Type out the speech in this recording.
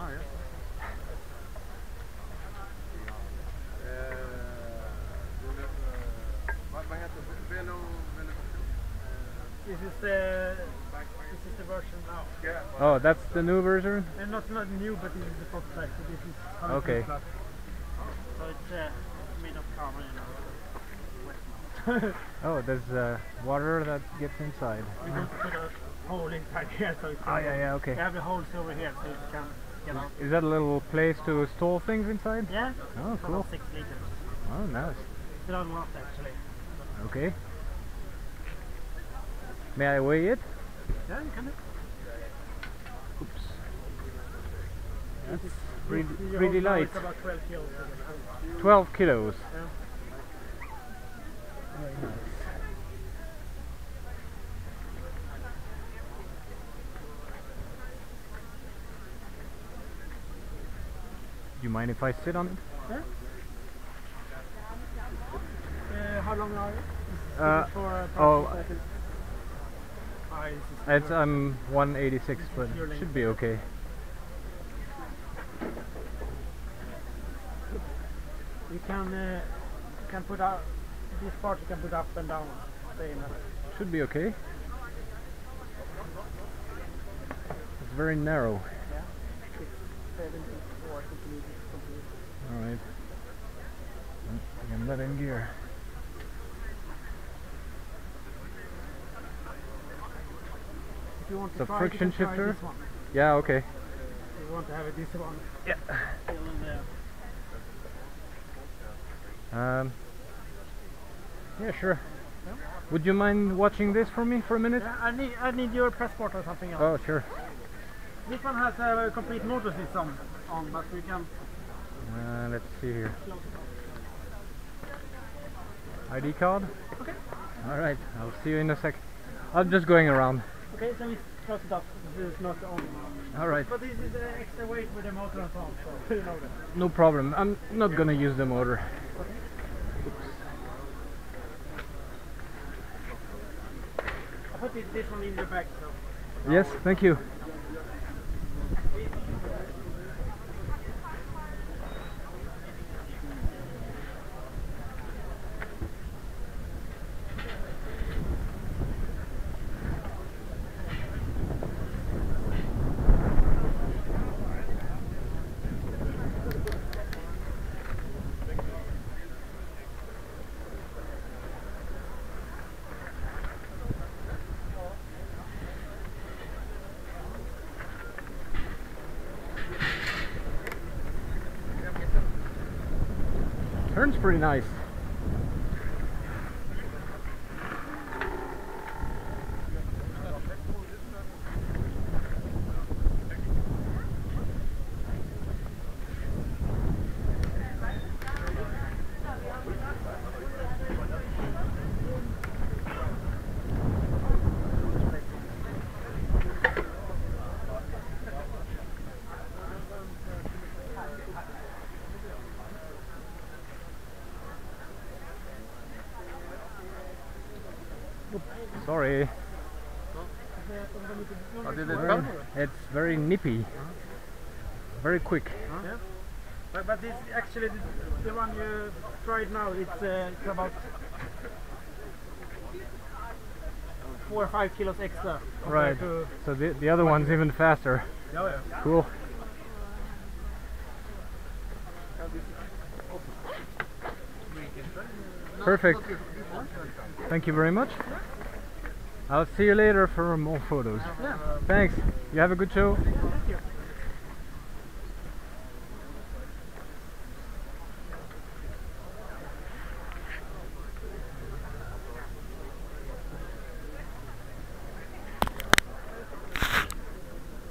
Ah, ja. Eh, du vet, eh, vad, vad heter det? Velo... Velo... This is the this is the version now. Eh, Oh, that's the new version? And not not new, but this is the prototype. So this is 100 Okay. plus. So it's uh, made of carbon, you know. Wet. Oh, there's uh, water that gets inside. we don't put a hole inside here, so it's. Oh, yeah, yeah, okay. We have the holes over here, so it can out. Is that a little place to store things inside? Yeah. Oh, cool. About six liters. Oh, nice. It's not lot actually. Okay. May I weigh it? Yeah, you can. Oops. That's is- really, this- the really whole now light. about 12 kilos. 12 kilos. Yeah. You mind if I sit on it? Uh, how long are you? Uh, for uh, oh, I think? This is It's I'm 186, but Your length. should be okay. You can uh, can put up this part. You can put up and down. Should be okay. It's very narrow. Yeah. Six, seven, eight, four centimeters complete. Alright. I in gear. If you want to So try, friction you can try shifter? Yeah, okay. If you want to have it this one. Yeah. Still in there. Um, yeah, sure. Yeah. Would you mind watching this for me for a minute? Yeah, I need I need your passport or something else. Oh, sure. This one has a complete motor system on, but we can Uh, let's see here. Close it off. ID card? Okay. Alright, I'll see you in a sec. I'm just going around. Okay, so we close it up. This is not on. Alright, But this is uh, extra weight with the motor and so on, so you know that. no problem. I'm not gonna use the motor. I put this, this one in your bag, so. Yes, thank you. Turns pretty nice. Sorry. Är det Very, it's very nippy. Very quick. Yeah. But, but this actually the, the one you tried now it's, uh, it's about four or five kilos extra Right. So the, the other one's even faster. yeah, yeah. Cool. Perfect. Thank you very much. I'll see you later for more photos. Thanks. You have a good show.